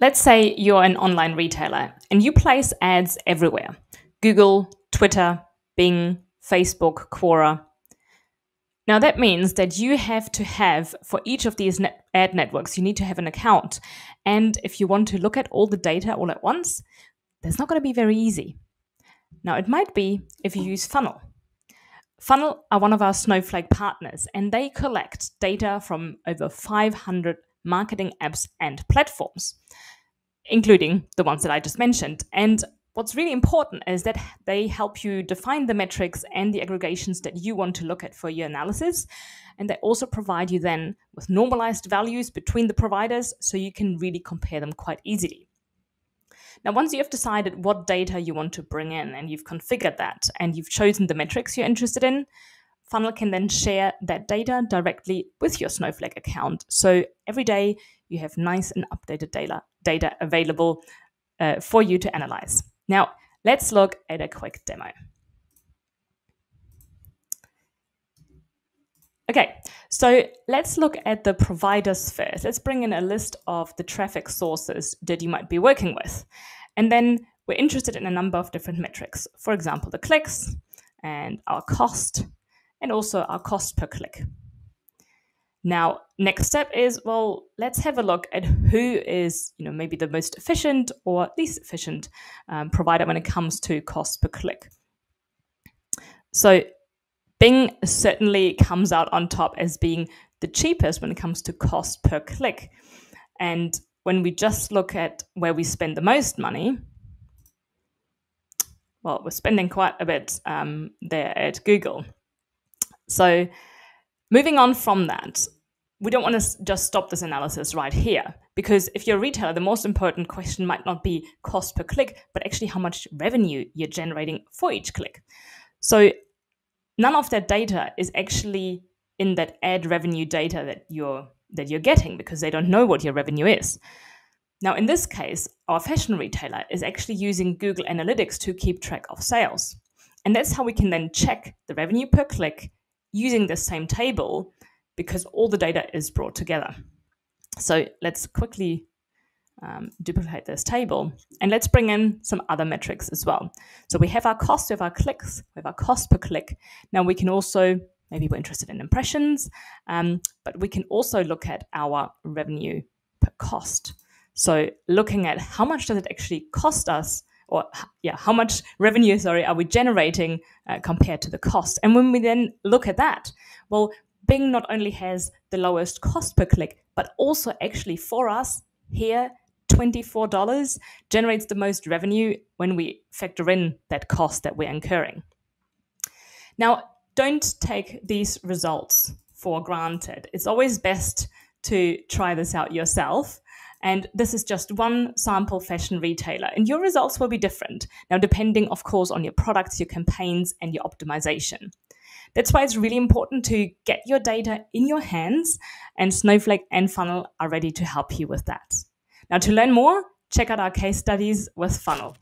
let's say you're an online retailer and you place ads everywhere Google, Twitter, Bing, Facebook, Quora. Now, that means that you have to have, for each of these net ad networks, you need to have an account. And if you want to look at all the data all at once, that's not going to be very easy. Now, it might be if you use Funnel. Funnel are one of our Snowflake partners, and they collect data from over 500 marketing apps and platforms, including the ones that I just mentioned. And what's really important is that they help you define the metrics and the aggregations that you want to look at for your analysis. And they also provide you then with normalized values between the providers so you can really compare them quite easily. Now, once you have decided what data you want to bring in and you've configured that and you've chosen the metrics you're interested in, Funnel can then share that data directly with your Snowflake account. So every day you have nice and updated data, data available uh, for you to analyze. Now, let's look at a quick demo. Okay, so let's look at the providers first. Let's bring in a list of the traffic sources that you might be working with. And then we're interested in a number of different metrics. For example, the clicks and our cost, and also our cost per click. Now, next step is well, let's have a look at who is, you know, maybe the most efficient or least efficient um, provider when it comes to cost per click. So Bing certainly comes out on top as being the cheapest when it comes to cost per click. And when we just look at where we spend the most money, well, we're spending quite a bit um, there at Google. So, moving on from that, we don't want to just stop this analysis right here because if you're a retailer, the most important question might not be cost per click, but actually how much revenue you're generating for each click. So, none of that data is actually in that ad revenue data that you're that you're getting because they don't know what your revenue is. Now, in this case, our fashion retailer is actually using Google Analytics to keep track of sales. And that's how we can then check the revenue per click using the same table because all the data is brought together. So let's quickly um, duplicate this table. And let's bring in some other metrics as well. So we have our cost, we have our clicks, we have our cost per click. Now we can also, maybe we're interested in impressions, um, but we can also look at our revenue per cost. So looking at how much does it actually cost us or yeah, how much revenue, sorry, are we generating uh, compared to the cost? And when we then look at that, well, Bing not only has the lowest cost per click, but also actually for us here $24 generates the most revenue when we factor in that cost that we're incurring. Now, don't take these results for granted. It's always best to try this out yourself. And this is just one sample fashion retailer, and your results will be different. Now, depending, of course, on your products, your campaigns, and your optimization. That's why it's really important to get your data in your hands, and Snowflake and Funnel are ready to help you with that. Now, to learn more, check out our case studies with Funnel.